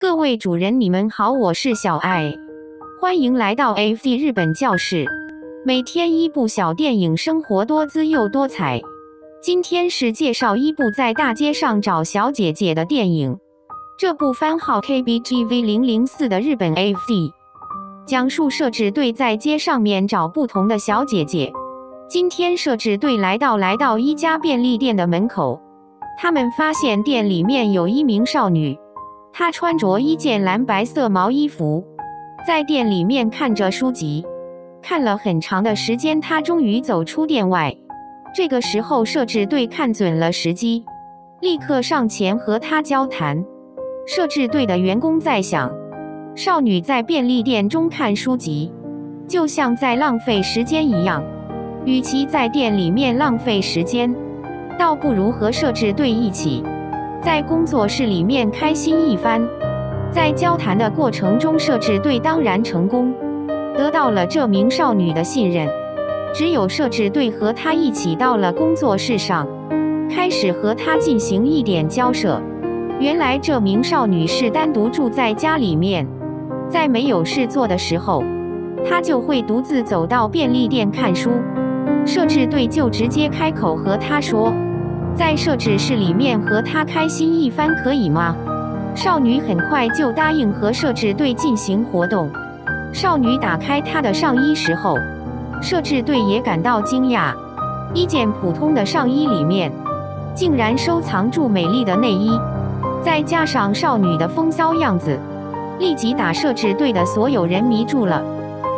各位主人，你们好，我是小爱，欢迎来到 AFC 日本教室。每天一部小电影，生活多姿又多彩。今天是介绍一部在大街上找小姐姐的电影。这部番号 KBGV 零零四的日本 AFC，讲述摄制队在街上面找不同的小姐姐。今天摄制队来到来到一家便利店的门口，他们发现店里面有一名少女。他穿着一件蓝白色毛衣服，在店里面看着书籍，看了很长的时间，他终于走出店外。这个时候，摄制队看准了时机，立刻上前和他交谈。摄制队的员工在想，少女在便利店中看书籍，就像在浪费时间一样。与其在店里面浪费时间，倒不如和摄制队一起。在工作室里面开心一番，在交谈的过程中，设置队当然成功，得到了这名少女的信任。只有设置队和她一起到了工作室上，开始和她进行一点交涉。原来这名少女是单独住在家里面，在没有事做的时候，她就会独自走到便利店看书。设置队就直接开口和她说。在设置室里面和他开心一番，可以吗？少女很快就答应和摄制队进行活动。少女打开她的上衣时候，摄制队也感到惊讶。一件普通的上衣里面，竟然收藏住美丽的内衣，再加上少女的风骚样子，立即打摄制队的所有人迷住了。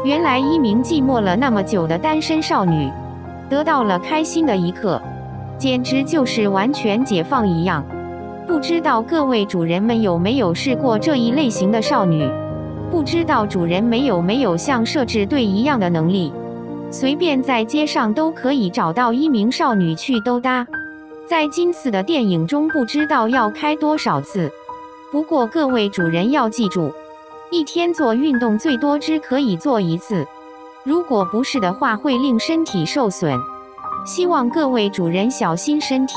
原来一名寂寞了那么久的单身少女，得到了开心的一刻。简直就是完全解放一样，不知道各位主人们有没有试过这一类型的少女？不知道主人没有没有像摄制队一样的能力，随便在街上都可以找到一名少女去兜搭。在今次的电影中，不知道要开多少次。不过各位主人要记住，一天做运动最多只可以做一次，如果不是的话，会令身体受损。希望各位主人小心身体。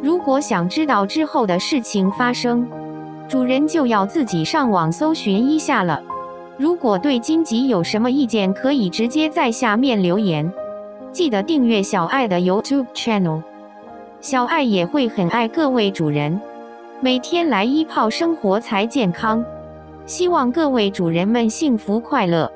如果想知道之后的事情发生，主人就要自己上网搜寻一下了。如果对荆棘有什么意见，可以直接在下面留言。记得订阅小爱的 YouTube channel，小爱也会很爱各位主人，每天来一泡生活才健康。希望各位主人们幸福快乐。